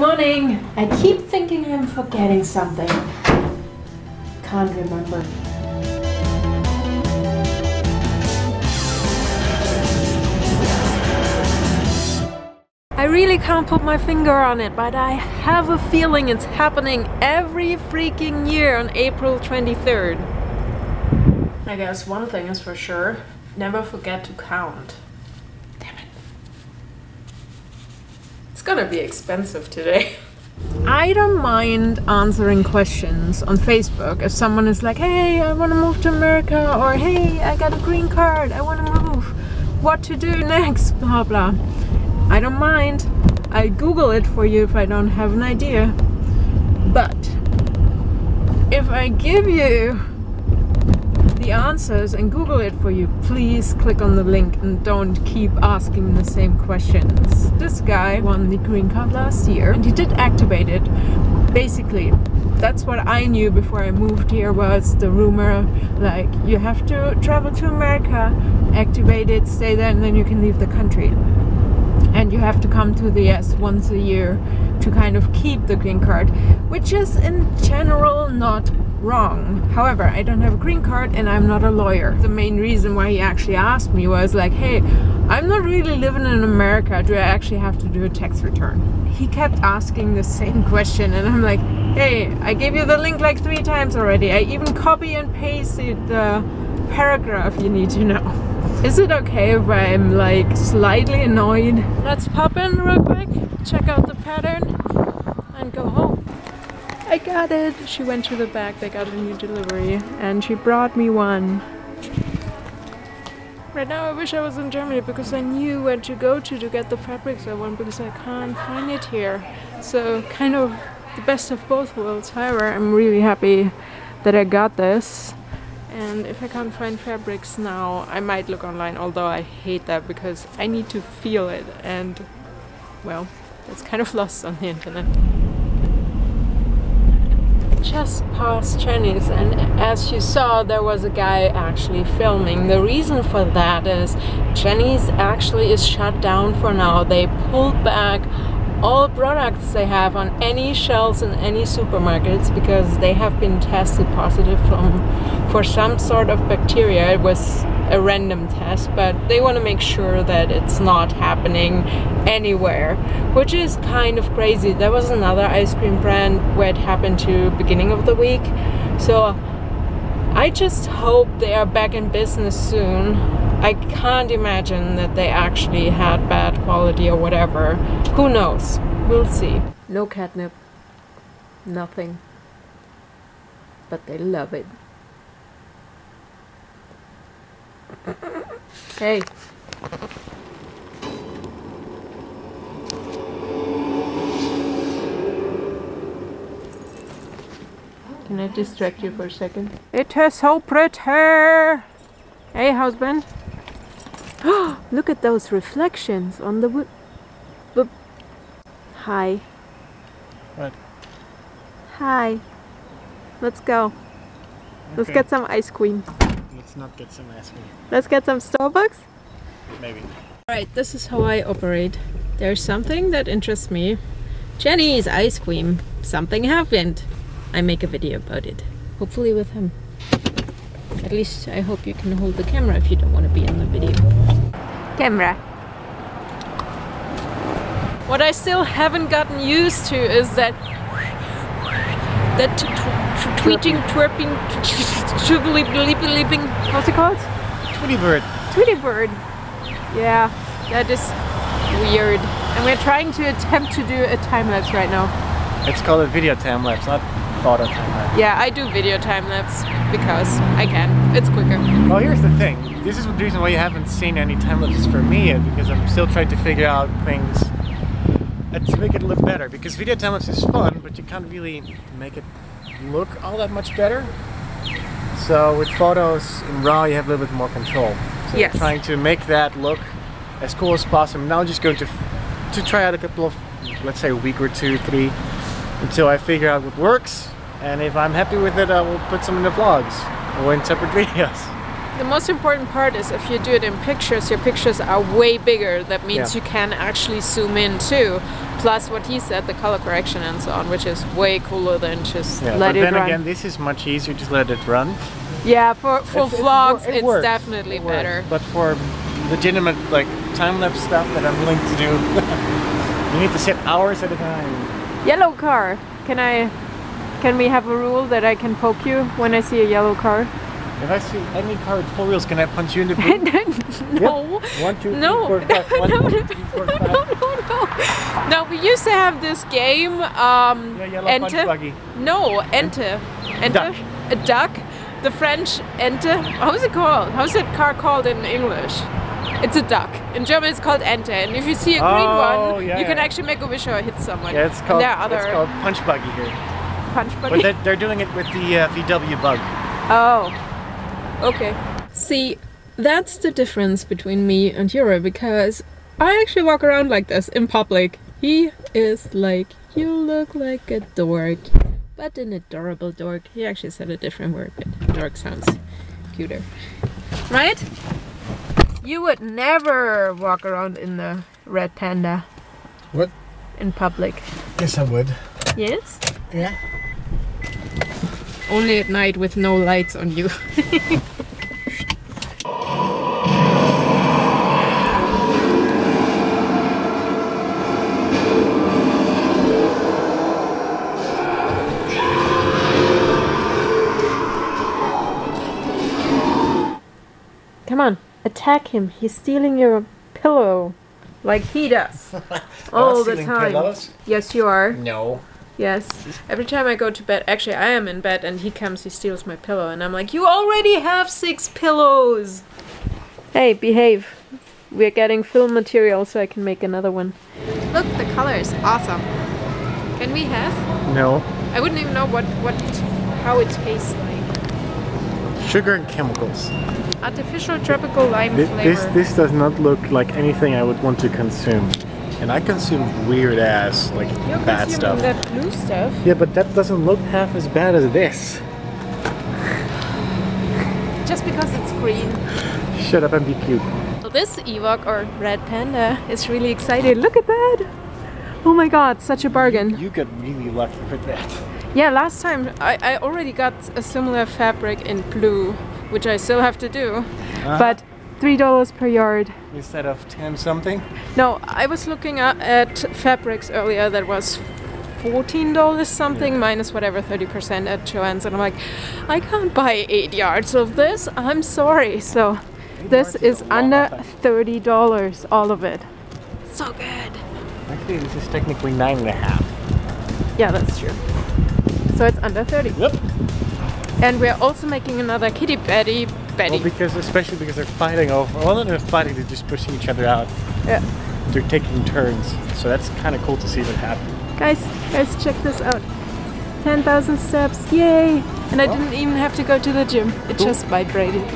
morning. I keep thinking I'm forgetting something. Can't remember. I really can't put my finger on it, but I have a feeling it's happening every freaking year on April 23rd. I guess one thing is for sure, never forget to count. Damn it. It's gonna be expensive today. I don't mind answering questions on Facebook if someone is like, hey, I want to move to America, or hey, I got a green card, I want to move. What to do next? Blah blah. I don't mind. I Google it for you if I don't have an idea. But if I give you the answers and Google it for you, please click on the link and don't keep asking the same questions. This guy won the green card last year and he did activate it. Basically, that's what I knew before I moved here was the rumor like you have to travel to America, activate it, stay there and then you can leave the country and you have to come to the US once a year to kind of keep the green card, which is in general not wrong. However, I don't have a green card and I'm not a lawyer. The main reason why he actually asked me was like, hey, I'm not really living in America. Do I actually have to do a tax return? He kept asking the same question and I'm like, hey, I gave you the link like three times already. I even copy and pasted the paragraph you need to know. Is it okay if I'm like slightly annoyed? Let's pop in real quick, check out the pattern and go home. I got it! She went to the back, they got a new delivery and she brought me one. Right now I wish I was in Germany because I knew where to go to to get the fabrics I want because I can't find it here. So kind of the best of both worlds. However, I'm really happy that I got this and if I can't find fabrics now I might look online although I hate that because I need to feel it and well it's kind of lost on the internet just past Jeni's and as you saw there was a guy actually filming. The reason for that is Jeni's actually is shut down for now. They pulled back all products they have on any shelves in any supermarkets because they have been tested positive from for some sort of bacteria. It was a random test but they want to make sure that it's not happening anywhere which is kind of crazy there was another ice cream brand where it happened to beginning of the week so I just hope they are back in business soon I can't imagine that they actually had bad quality or whatever. Who knows? We'll see. No catnip. Nothing. But they love it. Hey. Can I distract you for a second? It is so pretty! Hey, husband. Look at those reflections on the wood. Hi. What? Hi. Let's go. Let's get some ice cream. Let's not get some ice cream. Let's get some Starbucks? Maybe. Alright, this is how I operate. There's something that interests me. Jeni's ice cream. Something happened. I make a video about it. Hopefully with him. At least I hope you can hold the camera if you don't want to be in the video. Camera. What I still haven't gotten used to is that that tweeting, twerping, leaping, what's it called? Tweety bird. Tweety bird. Yeah, that is weird. And we're trying to attempt to do a time lapse right now. It's called a video time lapse, not photo time lapse. Yeah, I do video time lapse because I can. It's quicker. Well, here's the thing. This is the reason why you haven't seen any time lapses for me yet, because I'm still trying to figure out things uh, to make it look better. Because video time lapse is fun, but you can't really make it look all that much better. So with photos in RAW, you have a little bit more control. So yes. trying to make that look as cool as possible. Now I'm just going to to try out a couple of, let's say a week or two, three, until I figure out what works. And if I'm happy with it, I will put some in the vlogs or in separate videos. The most important part is if you do it in pictures, your pictures are way bigger. That means Yeah. you can actually zoom in too. Plus, what he said, the color correction and so on, which is way cooler than just Yeah, let but it then run. again, this is much easier. Just let it run. yeah, for for It's- vlogs, it it's definitely It better. But for legitimate like time lapse stuff that I'm willing to do, you need to sit hours at a time. Yellow car. Can I? Can we have a rule that I can poke you when I see a yellow car? If I see any car with four wheels, can I punch you in the boot? no. One, two, three, No. four. One, no, two, no, three, four, no, five. no, no. No, we used to have this game. Um, Yeah, buggy. No, enter. Ente. Duck. A duck. The French enter. How's it called? How's that car called in English? It's a duck. In German, it's called Ente. And if you see a green Oh, one, yeah, you can yeah. actually make a wish or hit someone. Yeah, it's called, there are other it's called punch buggy here. punch But buggy. they're, they're doing it with the uh, VW bug. Oh, okay. See, that's the difference between me and Jurre because I actually walk around like this in public. He is like, you look like a dork, but an adorable dork. He actually said a different word, but dork sounds cuter. Right? You would never walk around in the red panda What? in public. Yes, I would. Yes? Yeah. Only at night with no lights on you. Come on, attack him. He's stealing your pillow. Like he does. All the time. Yes, you are. No. Yes. Every time I go to bed, actually, I am in bed and he comes, he steals my pillow, and I'm like, You already have six pillows! Hey, behave. We're getting film material so I can make another one. Look, the color is awesome. Can we have? No. I wouldn't even know what, what how it tastes like. Sugar and chemicals. Artificial tropical lime This, flavor. this this does not look like anything I would want to consume. And I consume weird ass like You're bad stuff. that blue stuff. Yeah, but that doesn't look half as bad as this. Just because it's green. Shut up and be cute. Well, this Ewok or Red Panda is really excited. Look at that! Oh my god, such a bargain. You got really lucky with that. Yeah, last time I, I already got a similar fabric in blue, which I still have to do. Uh-huh. But three dollars per yard. Instead of ten something. No, I was looking at, at fabrics earlier that was fourteen dollars something minus whatever thirty percent at Joann's, and I'm like, I can't buy eight yards of this. I'm sorry. So this is is under thirty dollars, all of it. So good. Actually, this is technically nine and a half. Yeah, that's true. So it's under thirty. Yep. And we're also making another kitty Betty Betty. Well, because especially because they're fighting over. Well, they're not fighting; they're just pushing each other out. Yeah. They're taking turns, so that's kind of cool to see that happen. Guys, guys, check this out. 10,000 steps, yay! And I didn't even have to go to the gym. It just vibrated.